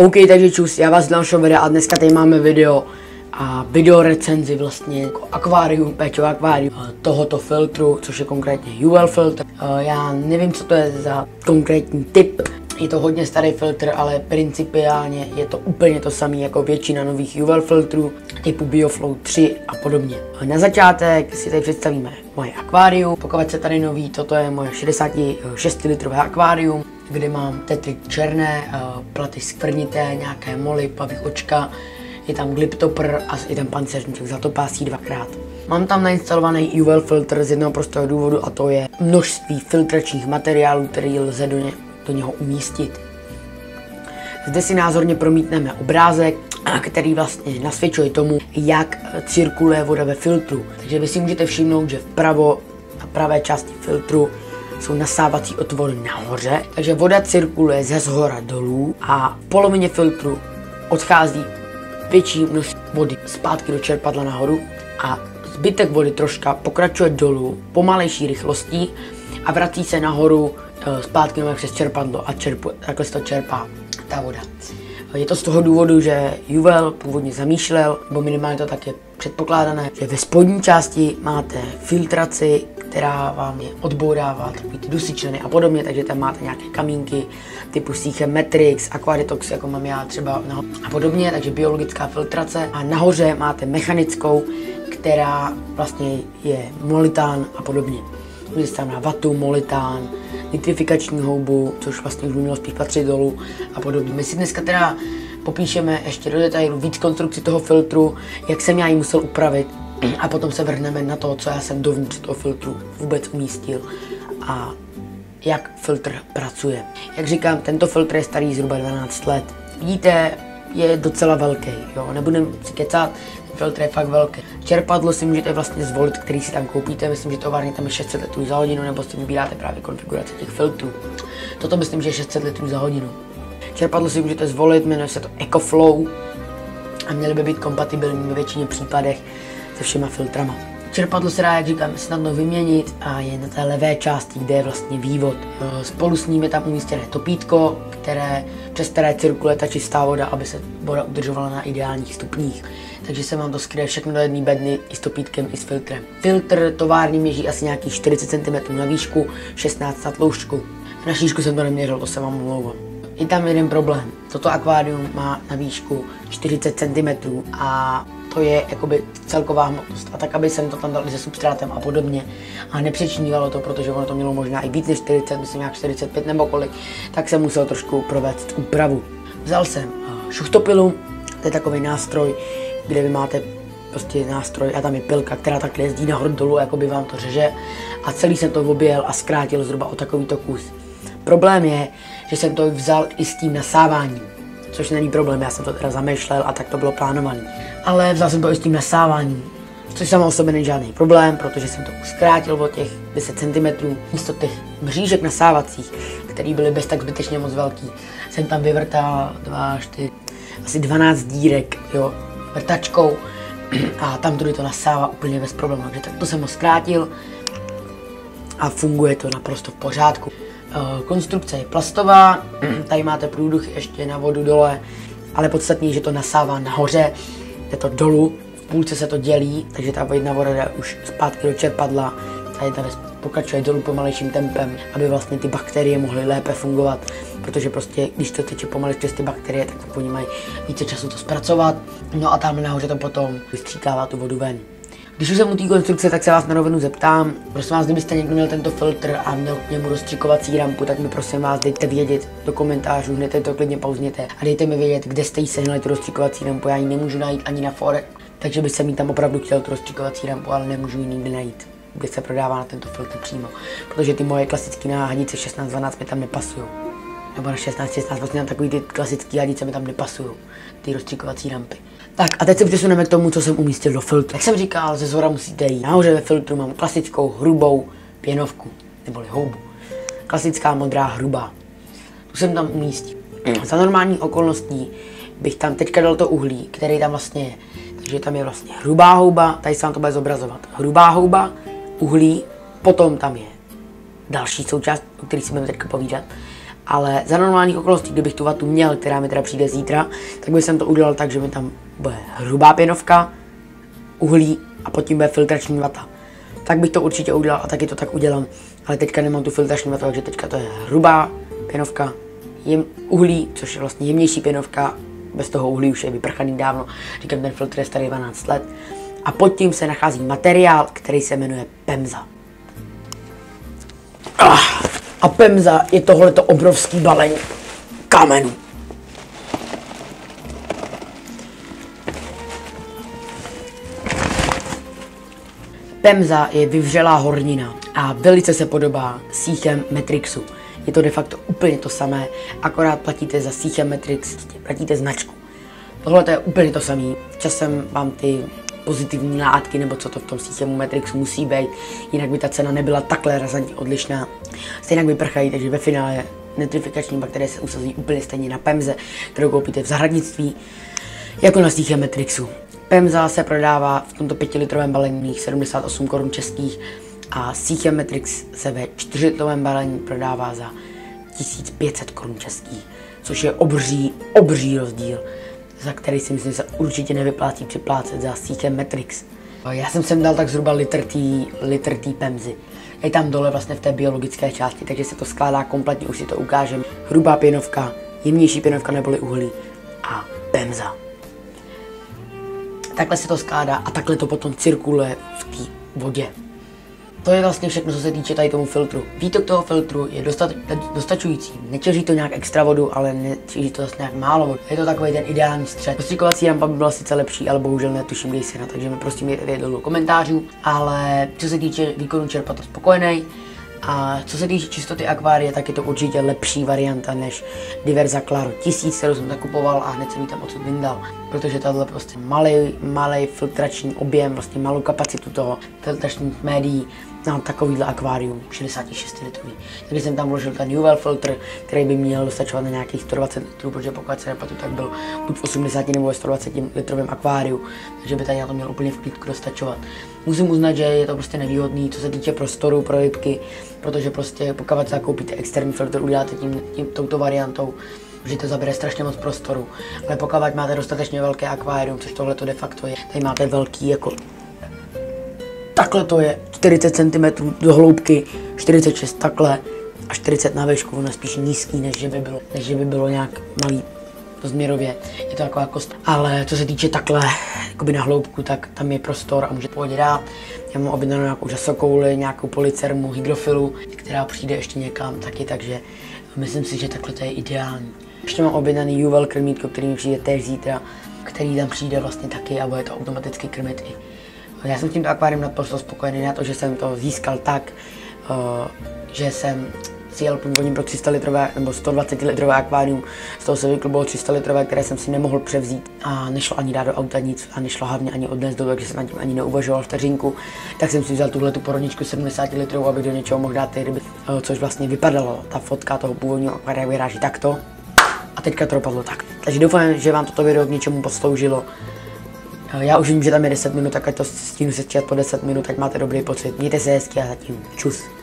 OK, takže čus, já vás dalšího videa a dneska tady máme video a video recenzi vlastně jako akvárium, Péčo akvárium eh, tohoto filtru, což je konkrétně UL filtr. Eh, já nevím, co to je za konkrétní typ, je to hodně starý filtr, ale principiálně je to úplně to samé jako většina nových UL filtrů typu BioFlow 3 a podobně. Eh, na začátek si tady představíme moje akvárium. Pokud se tady nový, toto je moje 66 litrové akvárium kde mám tetry černé, eh, platy skvrnité, nějaké moly, pavý očka, je tam gliptopr a je tam to pásí dvakrát. Mám tam nainstalovaný UV filtr z jednoho prostého důvodu a to je množství filtračních materiálů, který lze do, ně, do něho umístit. Zde si názorně promítneme obrázek, který vlastně nasvědčuje tomu, jak cirkuluje voda ve filtru. Takže vy si můžete všimnout, že vpravo na pravé části filtru jsou nasávací otvory nahoře, takže voda cirkuluje ze zhora dolů a v polovině filtru odchází větší množství vody zpátky do čerpadla nahoru a zbytek vody troška pokračuje dolů pomalejší rychlostí a vrací se nahoru e, zpátky přes čerpadlo a čerpu, takhle se to čerpá ta voda. Je to z toho důvodu, že Juvel původně zamýšlel, nebo minimálně to tak je předpokládané, že ve spodní části máte filtraci, která vám je odbourává takový ty dusičleny a podobně, takže tam máte nějaké kamínky typu Siche Matrix, Aquadetox, jako mám já třeba a podobně, takže biologická filtrace a nahoře máte mechanickou, která vlastně je molitán a podobně. Můžete tam na vatu, molitán, nitrifikační houbu, což vlastně už mělo spíš patřit dolů a podobně. My si dneska teda popíšeme ještě do detailu víc konstrukci toho filtru, jak jsem já ji musel upravit a potom se vrhneme na to, co já jsem dovnitř toho filtru vůbec umístil a jak filtr pracuje. Jak říkám, tento filtr je starý zhruba 12 let. Vidíte, je docela velký, jo, nebudem si kecat, ten filtr je fakt velký. Čerpadlo si můžete vlastně zvolit, který si tam koupíte, myslím, že továrně tam je 600 litrů za hodinu, nebo si vybíráte právě konfiguraci těch filtrů. Toto myslím, že je 600 litrů za hodinu. Čerpadlo si můžete zvolit, jmenuje se to EcoFlow a měly by být kompatibilní ve většině případech se všema filtrama. Čerpadlo se dá, jak říkám, snadno vyměnit a je na té levé části, kde je vlastně vývod. Spolu s ním je tam umístěné topítko, které, přes které cirkuluje ta čistá voda, aby se voda udržovala na ideálních stupních. Takže se vám to skryje všechno do jedné bedny i s topítkem, i s filtrem. Filtr tovární měří asi nějakých 40 cm na výšku, 16 na tloušťku. Na šířku jsem to neměřil, to se vám omlouvám. Je tam jeden problém. Toto akvárium má na výšku 40 cm a to je jakoby celková hmotnost. A tak, aby jsem to tam dal se substrátem a podobně a nepřečnívalo to, protože ono to mělo možná i víc než 40, myslím nějak 45 nebo kolik, tak jsem musel trošku provést úpravu. Vzal jsem eh, šuchtopilu, to je takový nástroj, kde vy máte prostě nástroj a tam je pilka, která takhle jezdí nahoru dolů, jako by vám to řeže a celý jsem to objel a zkrátil zhruba o takovýto kus. Problém je, že jsem to vzal i s tím nasáváním, což není problém, já jsem to teda zamýšlel a tak to bylo plánované. Ale vzal jsem to i s tím nasáváním, což samo o sobě není žádný problém, protože jsem to zkrátil o těch 10 cm. Místo těch mřížek nasávacích, které byly bez tak zbytečně moc velký, jsem tam vyvrtal 2, 4, asi 12 dírek, jo, vrtačkou a tam tudy to nasává úplně bez problémů. Takže tak to jsem ho zkrátil a funguje to naprosto v pořádku. Eh, konstrukce je plastová, tady máte průduch ještě na vodu dole, ale podstatně je, že to nasává nahoře, je to dolů, v půlce se to dělí, takže ta jedna voda jde už zpátky do čerpadla, tady ta pokračuje dolů pomalejším tempem, aby vlastně ty bakterie mohly lépe fungovat, protože prostě, když to teče pomalu přes ty bakterie, tak oni mají více času to zpracovat, no a tam nahoře to potom vystříkává tu vodu ven. Když už jsem u té konstrukce, tak se vás na rovinu zeptám. Prosím vás, kdybyste někdo měl tento filtr a měl k němu rozstřikovací rampu, tak mi prosím vás dejte vědět do komentářů, hned to klidně pauzněte a dejte mi vědět, kde jste jí sehnali tu rozstřikovací rampu. Já ji nemůžu najít ani na fore, takže bych se mi tam opravdu chtěl tu rozstřikovací rampu, ale nemůžu ji nikdy najít kde se prodává na tento filtr přímo, protože ty moje klasické náhadice 16-12 mi tam nepasují. Nebo na 16-16, vlastně takový ty klasické hadice mi tam nepasují, ty rozstřikovací rampy. Tak a teď se přesuneme k tomu, co jsem umístil do filtru. Jak jsem říkal, ze zhora musíte jít. Nahoře ve filtru mám klasickou hrubou pěnovku, neboli houbu. Klasická modrá hrubá. Tu jsem tam umístil. Za normální okolností bych tam teďka dal to uhlí, který tam vlastně je. Takže tam je vlastně hrubá houba, tady se vám to bude zobrazovat. Hrubá houba, uhlí, potom tam je další součást, o který si budeme teďka povídat. Ale za normálních okolností, kdybych tu vatu měl, která mi teda přijde zítra, tak bych jsem to udělal tak, že mi tam bude hrubá pěnovka, uhlí a pod tím bude filtrační vata. Tak bych to určitě udělal a taky to tak udělám. Ale teďka nemám tu filtrační vatu, takže teďka to je hrubá pěnovka, jem, uhlí, což je vlastně jemnější pěnovka, bez toho uhlí už je vyprchaný dávno, říkám, ten filtr je starý 12 let. A pod tím se nachází materiál, který se jmenuje Pemza. A Pemza je tohleto obrovský balení kamenů. Pemza je vyvřelá hornina a velice se podobá síchem Matrixu. Je to de facto úplně to samé, akorát platíte za síchem Matrix, platíte značku. Tohle je úplně to samé. Časem vám ty pozitivní látky, nebo co to v tom systému Matrix musí být, jinak by ta cena nebyla takhle razantně odlišná. Stejně vyprchají, takže ve finále nitrifikační bakterie se usazí úplně stejně na PEMZE, kterou koupíte v zahradnictví, jako na stíche Matrixu. PEMZA se prodává v tomto 5 litrovém balení 78 korun českých a sítě Matrix se ve 4 litrovém balení prodává za 1500 korun českých, což je obří, obří rozdíl za který si myslím, že se určitě nevyplatí připlácet za sítě Matrix. Já jsem sem dal tak zhruba litr tý, litr tý pemzy. Je tam dole vlastně v té biologické části, takže se to skládá kompletně, už si to ukážeme. Hrubá pěnovka, jemnější pěnovka neboli uhlí a pemza. Takhle se to skládá a takhle to potom cirkuluje v té vodě. To je vlastně všechno, co se týče tady tomu filtru. Výtok toho filtru je dostat, dostačující. Netěží to nějak extra vodu, ale netěží to zase nějak málo vody. Je to takový ten ideální střed. Postřikovací rampa by byla sice lepší, ale bohužel netuším, kde na, takže mi prostě mějte do komentářů. Ale co se týče výkonu čerpat, spokojený. A co se týče čistoty akvária, tak je to určitě lepší varianta než Diverza Claro 1000, kterou jsem nakupoval a hned jsem ji tam odsud vyndal. Protože tahle prostě malý, malý filtrační objem, vlastně malou kapacitu toho filtračních médií na takovýhle akvárium 66 litrový. Takže jsem tam vložil ten UV filtr, který by měl dostačovat na nějakých 120 litrů, protože pokud se nepatu, tak byl buď v 80 nebo ve 120 litrovém akváriu, takže by tady na to měl úplně v klidku dostačovat. Musím uznat, že je to prostě nevýhodný, co se týče prostoru pro rybky, protože prostě pokud se koupíte externí filtr, uděláte tím, tím touto variantou, že to zabere strašně moc prostoru. Ale pokud máte dostatečně velké akvárium, což tohle to de facto je, tady máte velký jako takhle to je, 40 cm do hloubky, 46 takhle a 40 na výšku, ono je spíš nízký, než že by bylo, než že by bylo nějak malý rozměrově, je to taková kost. Ale co se týče takhle, jakoby na hloubku, tak tam je prostor a můžete pohodě dát. Já mám objednanou nějakou žasokouli, nějakou polycermu, hydrofilu, která přijde ještě někam taky, takže myslím si, že takhle to je ideální. Ještě mám objednaný juvel krmítko, který mi přijde též zítra, který tam přijde vlastně taky a bude to automaticky krmit i já jsem tímto akvárium naprosto spokojený na to, že jsem to získal tak, uh, že jsem si jel původně pro 300 litrové nebo 120 litrové akvárium, z toho se vyklubilo 300 litrové, které jsem si nemohl převzít a nešlo ani dát do auta nic a nešlo hlavně ani odnést do, takže jsem nad tím ani neuvažoval vteřinku, tak jsem si vzal tuhle tu porodničku 70 litrů, abych do něčeho mohl dát ty ryby, uh, což vlastně vypadalo, ta fotka toho původního akvária vyráží takto a teďka to dopadlo tak. Takže doufám, že vám toto video k něčemu posloužilo. Já už vím, že tam je 10 minut, tak ať to stínu se po 10 minut, tak máte dobrý pocit. Mějte se hezky a zatím čus.